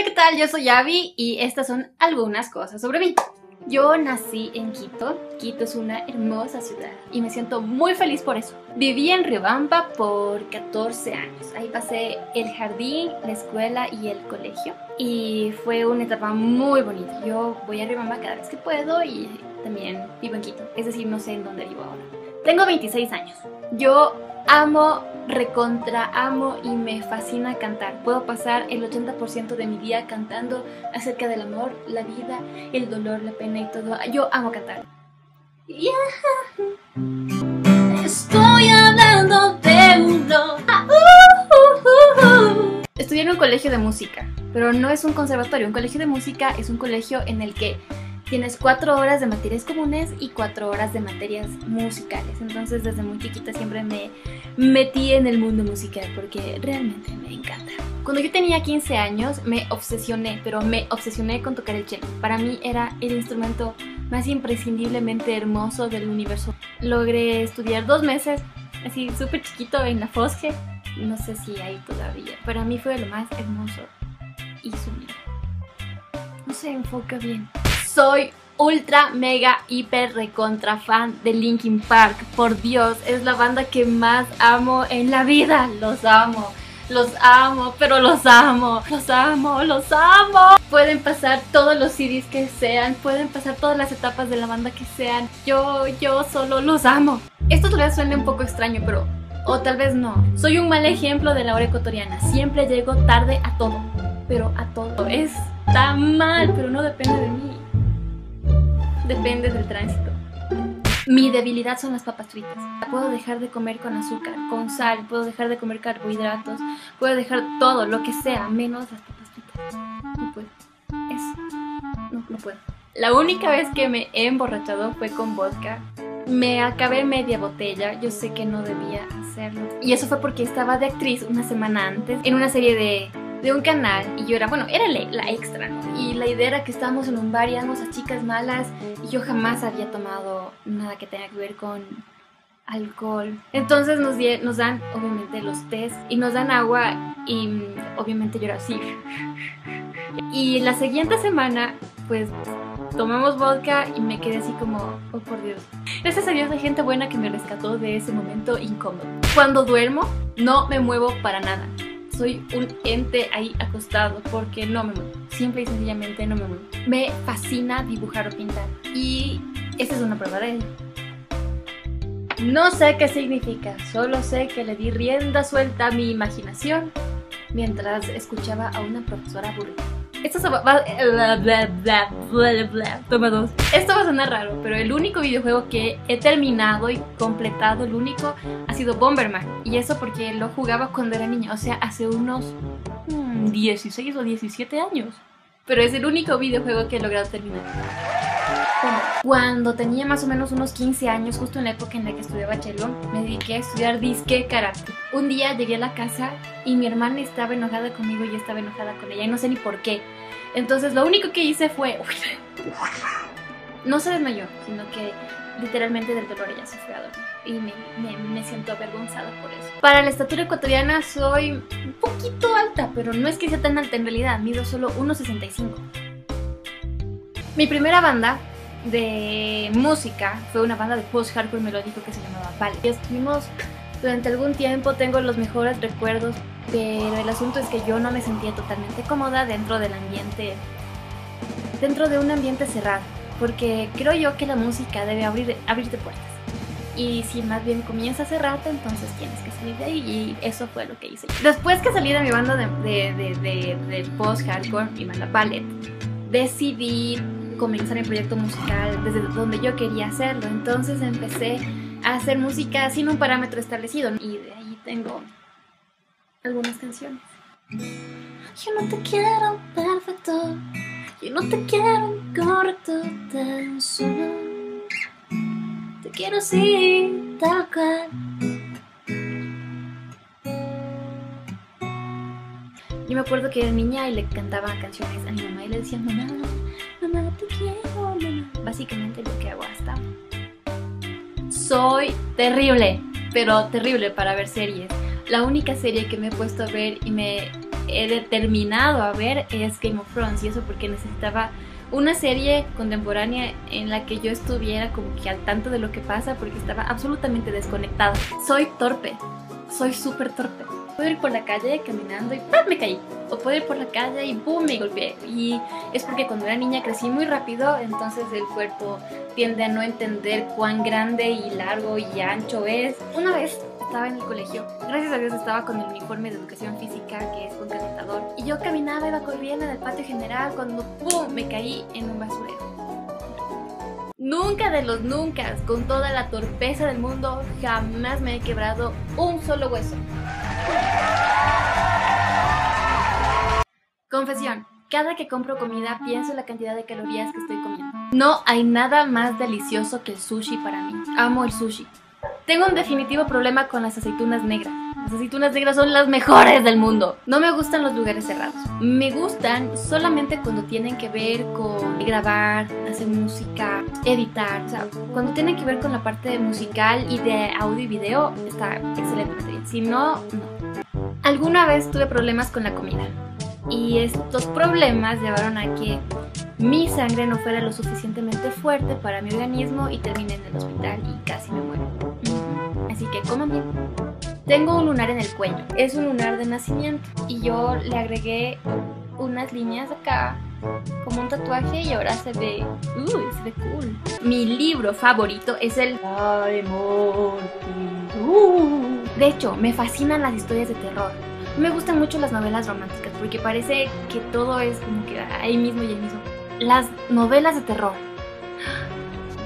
Hola, ¿qué tal? Yo soy Abby y estas son algunas cosas sobre mí. Yo nací en Quito. Quito es una hermosa ciudad y me siento muy feliz por eso. Viví en Riobamba por 14 años. Ahí pasé el jardín, la escuela y el colegio. Y fue una etapa muy bonita. Yo voy a Riobamba cada vez que puedo y también vivo en Quito. Es decir, no sé en dónde vivo ahora. Tengo 26 años. Yo amo, recontra amo y me fascina cantar. Puedo pasar el 80% de mi día cantando acerca del amor, la vida, el dolor, la pena y todo. Yo amo cantar. Estoy hablando de uno. Estudié en un colegio de música, pero no es un conservatorio. Un colegio de música es un colegio en el que tienes cuatro horas de materias comunes y cuatro horas de materias musicales. Entonces desde muy chiquita siempre me metí en el mundo musical porque realmente me encanta. Cuando yo tenía 15 años me obsesioné, pero me obsesioné con tocar el cello. Para mí era el instrumento más imprescindiblemente hermoso del universo. Logré estudiar dos meses, así súper chiquito en la Fosge. No sé si hay todavía. Para mí fue lo más hermoso y sublime. No se enfoca bien soy ultra, mega, hiper, recontra fan de Linkin Park. Por Dios, es la banda que más amo en la vida. Los amo. Los amo, pero los amo, los amo, los amo. Pueden pasar todos los CDs que sean, pueden pasar todas las etapas de la banda que sean. Yo, yo solo los amo. Esto tal vez suene un poco extraño, pero... O tal vez no. Soy un mal ejemplo de la hora ecuatoriana. Siempre llego tarde a todo. Pero a todo. Está mal, pero no depende de mí depende del tránsito. Mi debilidad son las papas fritas. Puedo dejar de comer con azúcar, con sal, puedo dejar de comer carbohidratos, puedo dejar todo, lo que sea, menos las papas fritas. No puedo. Eso. No, no puedo. La única vez que me he emborrachado fue con vodka. Me acabé media botella, yo sé que no debía hacerlo. Y eso fue porque estaba de actriz una semana antes en una serie de de un canal y yo era, bueno, era la extra, ¿no? Y la idea era que estábamos en un bar y éramos a chicas malas y yo jamás había tomado nada que tenga que ver con alcohol. Entonces nos, nos dan obviamente los test y nos dan agua y obviamente yo era así. Y la siguiente semana pues tomamos vodka y me quedé así como, oh por Dios. Gracias a Dios hay gente buena que me rescató de ese momento incómodo. Cuando duermo no me muevo para nada soy un ente ahí acostado porque no me muevo. Simple y sencillamente no me muevo. Me fascina dibujar o pintar y esta es una prueba de ello. No sé qué significa, solo sé que le di rienda suelta a mi imaginación mientras escuchaba a una profesora aburrida. Esto va, va, Toma dos. Esto va a sonar raro, pero el único videojuego que he terminado y completado, el único, ha sido Bomberman. Y eso porque lo jugaba cuando era niña, o sea, hace unos 16 o 17 años. Pero es el único videojuego que he logrado terminar. Cuando tenía más o menos unos 15 años, justo en la época en la que estudiaba cello, me dediqué a estudiar disque karate. Un día llegué a la casa y mi hermana estaba enojada conmigo y estaba enojada con ella y no sé ni por qué. Entonces lo único que hice fue... No se desmayó, sino que literalmente del dolor ella se fue a dormir y me, me, siento avergonzada por eso. Para la estatura ecuatoriana soy un poquito alta, pero no es que sea tan alta en realidad, mido solo 1,65. Mi primera banda de música fue una banda de post-hardcore melódico que se llamaba Vale. Y estuvimos durante algún tiempo, tengo los mejores recuerdos, pero el asunto es que yo no me sentía totalmente cómoda dentro del ambiente, dentro de un ambiente cerrado, porque creo yo que la música debe abrir, abrirte puertas. Y si más bien comienza a cerrarte, entonces tienes que salir de ahí. Y eso fue lo que hice. Después que salí de mi banda de, de, de, post-hardcore, mi banda Ballet, decidí comenzar mi proyecto musical desde donde yo quería hacerlo. Entonces empecé a hacer música sin un parámetro establecido y de ahí tengo algunas canciones. Yo no te quiero perfecto, yo no te quiero correcto tan solo. Te quiero así, tal cual. Yo me acuerdo que era niña y le cantaba canciones a mi mamá y le decía, mamá, mamá, te quiero, mamá. Básicamente lo que hago hasta. Soy terrible, pero terrible para ver series. La única serie que me he puesto a ver y me he determinado a ver es Game of Thrones y eso porque necesitaba una serie contemporánea en la que yo estuviera como que al tanto de lo que pasa porque estaba absolutamente desconectada. Soy torpe, soy súper torpe. Puedo ir por la calle caminando y ¡pam! me caí. O puedo ir por la calle y ¡boom! me golpeé. Y es porque cuando era niña crecí muy rápido, entonces el cuerpo tiende a no entender cuán grande y largo y ancho es. Una vez estaba en el colegio. Gracias a Dios estaba con el uniforme de educación física que es con calentador. Y yo caminaba, iba corriendo en el patio general cuando ¡pum! me caí en un basurero. Nunca de los nunca, con toda la torpeza del mundo, jamás me he quebrado un solo hueso. Confesión. Cada que compro comida pienso en la cantidad de calorías que estoy comiendo. No hay nada más delicioso que el sushi para mí. Amo el sushi. Tengo un definitivo problema con las aceitunas negras. Las aceitunas negras son las mejores del mundo. No me gustan los lugares cerrados. Me gustan solamente cuando tienen que ver con grabar, hacer música, editar. O sea, cuando tienen que ver con la parte musical y de audio y video, está excelente. Si no, no. Alguna vez tuve problemas con la comida. Y estos problemas llevaron a que mi sangre no fuera lo suficientemente fuerte para mi organismo y terminé en el hospital y casi me muero. Así que coman bien. Tengo un lunar en el cuello. Es un lunar de nacimiento. Y yo le agregué unas líneas acá como un tatuaje y ahora se ve, uy, se ve cool. Mi libro favorito es el De hecho, me fascinan las historias de terror. Me gustan mucho las novelas románticas porque parece que todo es como que ahí mismo y ahí mismo. Las novelas de terror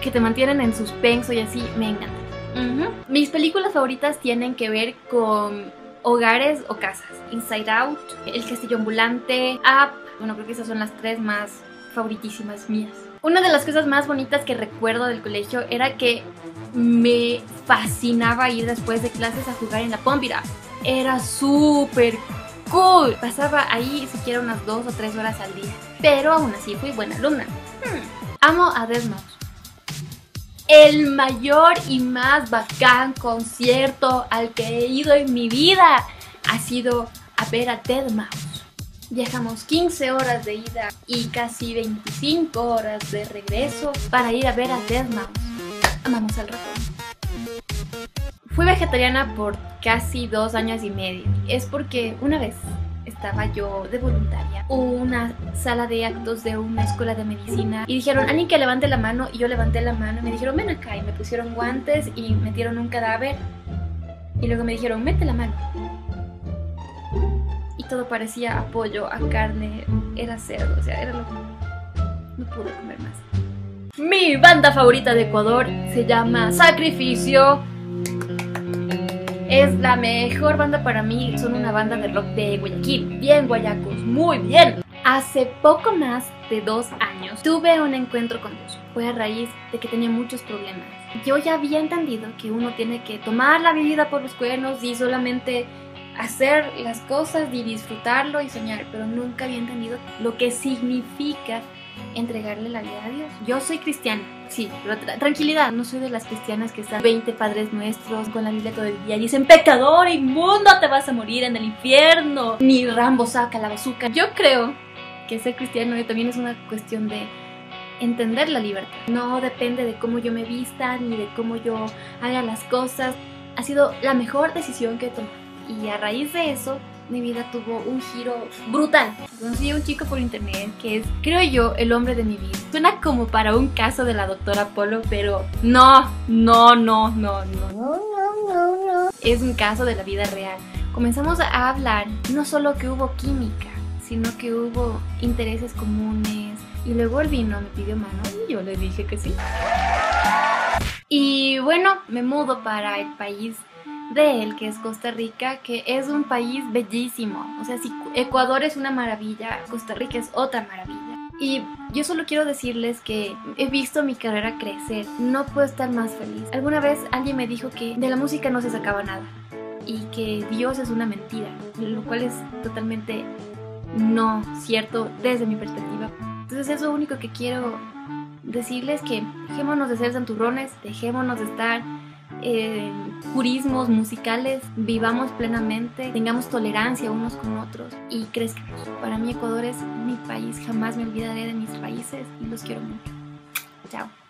que te mantienen en suspenso y así me encantan. Mis películas favoritas tienen que ver con hogares o casas. Inside Out, El Castillo Ambulante, Up. Bueno, creo que esas son las tres más favoritísimas mías. Una de las cosas más bonitas que recuerdo del colegio era que me fascinaba ir después de clases a jugar en la Pómpira. Era súper cool. Pasaba ahí siquiera unas dos o tres horas al día. Pero aún así fui buena alumna. Hmm. Amo a Desmond el mayor y más bacán concierto al que he ido en mi vida ha sido a ver a Dead Mouse. Viajamos 15 horas de ida y casi 25 horas de regreso para ir a ver a Dead Mouse. Amamos al ratón. Fui vegetariana por casi dos años y medio. Es porque una vez estaba yo de voluntaria. una sala de actos de una escuela de medicina y dijeron, alguien que levante la mano y yo levanté la mano y me dijeron, ven acá y me pusieron guantes y metieron un cadáver y luego me dijeron, mete la mano. Todo parecía apoyo a carne, era cerdo, o sea, era lo No pude comer más. Mi banda favorita de Ecuador se llama Sacrificio es la mejor banda para mí. Son una banda de rock de Guayaquil. Bien, guayacos, muy bien. Hace poco más de dos años tuve un encuentro con Dios. Fue a raíz de que tenía muchos problemas. Yo ya había entendido que uno tiene que tomar la vida por los cuernos y solamente hacer las cosas y disfrutarlo y soñar, pero nunca había entendido lo que significa entregarle la vida a Dios. Yo soy cristiana, sí, pero tranquilidad, no soy de las cristianas que están 20 padres nuestros con la Biblia todo el día y dicen, pecador, inmundo, te vas a morir en el infierno. Ni Rambo saca la bazooka. Yo creo que ser cristiano también es una cuestión de entender la libertad. No depende de cómo yo me vista ni de cómo yo haga las cosas. Ha sido la mejor decisión que he tomado. Y a raíz de eso mi vida tuvo un giro brutal. Conocí a un chico por internet que es, creo yo, el hombre de mi vida. Suena como para un caso de la doctora Polo, pero no, no, no, no, no. No, no, no, Es un caso de la vida real. Comenzamos a hablar no solo que hubo química, sino que hubo intereses comunes. Y luego él vino, me pidió mano y yo le dije que sí. Y bueno, me mudo para el país de él, que es Costa Rica, que es un país bellísimo. O sea, si Ecuador es una maravilla, Costa Rica es otra maravilla. Y yo solo quiero decirles que he visto mi carrera crecer. No puedo estar más feliz. Alguna vez alguien me dijo que de la música no se sacaba nada y que Dios es una mentira, lo cual es totalmente no cierto desde mi perspectiva. Entonces es lo único que quiero decirles que dejémonos de ser santurrones, dejémonos de estar eh, musicales, vivamos plenamente, tengamos tolerancia unos con otros y crezcamos. Para mí Ecuador es mi país, jamás me olvidaré de mis raíces y los quiero mucho. Chao.